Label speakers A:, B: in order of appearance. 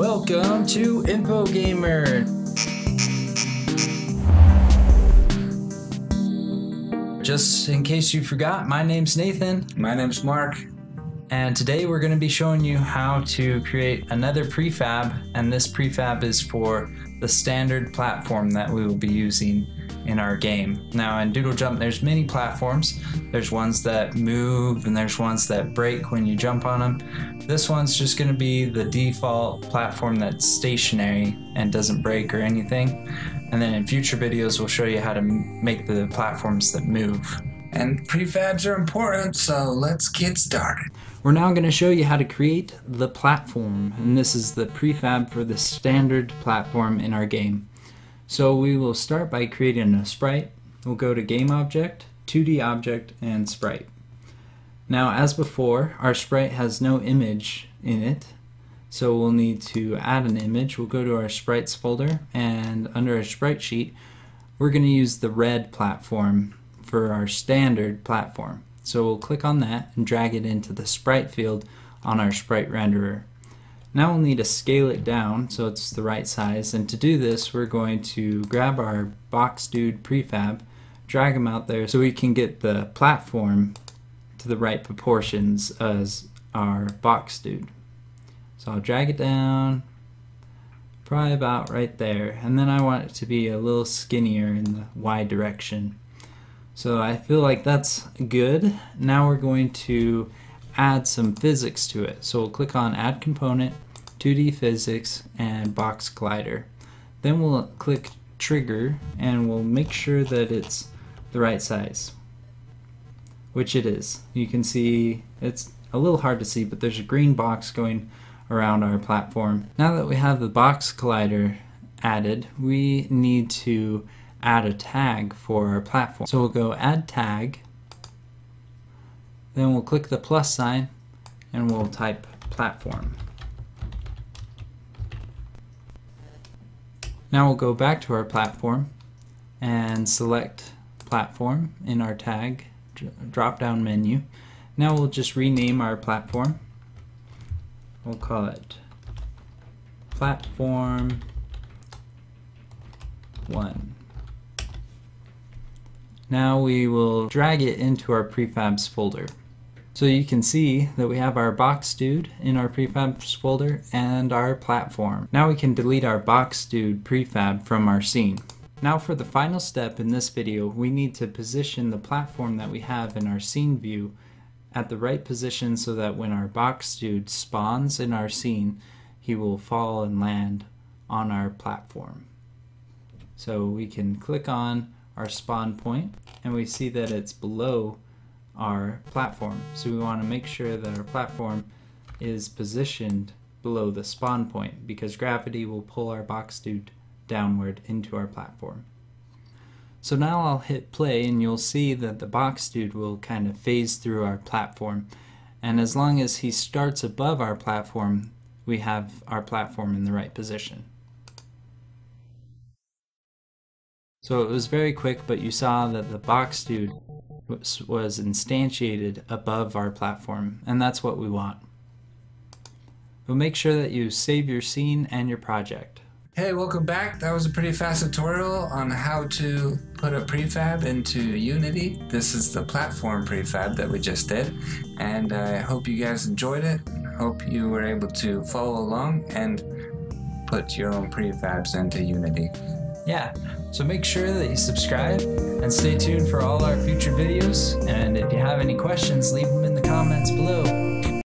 A: Welcome to InfoGamer. Just in case you forgot, my name's Nathan,
B: My name's Mark.
A: and today we're going to be showing you how to create another prefab, and this prefab is for the standard platform that we will be using in our game. Now in Doodle Jump there's many platforms. There's ones that move and there's ones that break when you jump on them. This one's just going to be the default platform that's stationary and doesn't break or anything. And then in future videos we'll show you how to make the platforms that move.
B: And prefabs are important, so let's get started.
A: We're now going to show you how to create the platform, and this is the prefab for the standard platform in our game. So we will start by creating a sprite. We'll go to Game Object, 2D Object, and Sprite. Now as before, our sprite has no image in it, so we'll need to add an image. We'll go to our sprites folder, and under our sprite sheet, we're going to use the red platform for our standard platform. So we'll click on that and drag it into the sprite field on our sprite renderer. Now we'll need to scale it down so it's the right size and to do this we're going to grab our box dude prefab, drag them out there so we can get the platform to the right proportions as our box dude. So I'll drag it down probably about right there and then I want it to be a little skinnier in the Y direction. So I feel like that's good. Now we're going to add some physics to it. So we'll click on add component, 2D physics, and box collider. Then we'll click trigger and we'll make sure that it's the right size, which it is. You can see it's a little hard to see, but there's a green box going around our platform. Now that we have the box collider added, we need to add a tag for our platform. So we'll go add tag, then we'll click the plus sign and we'll type platform. Now we'll go back to our platform and select platform in our tag drop down menu. Now we'll just rename our platform. We'll call it platform 1. Now we will drag it into our prefabs folder. So you can see that we have our box dude in our prefabs folder and our platform. Now we can delete our box dude prefab from our scene. Now for the final step in this video, we need to position the platform that we have in our scene view at the right position so that when our box dude spawns in our scene, he will fall and land on our platform. So we can click on our spawn point and we see that it's below our platform. So we want to make sure that our platform is positioned below the spawn point because gravity will pull our box dude downward into our platform. So now I'll hit play and you'll see that the box dude will kind of phase through our platform. And as long as he starts above our platform, we have our platform in the right position. So it was very quick, but you saw that the box dude was, was instantiated above our platform, and that's what we want. But make sure that you save your scene and your project.
B: Hey, welcome back. That was a pretty fast tutorial on how to put a prefab into Unity. This is the platform prefab that we just did, and I hope you guys enjoyed it. Hope you were able to follow along and put your own prefabs into Unity.
A: Yeah, so make sure that you subscribe and stay tuned for all our future videos. And if you have any questions, leave them in the comments below.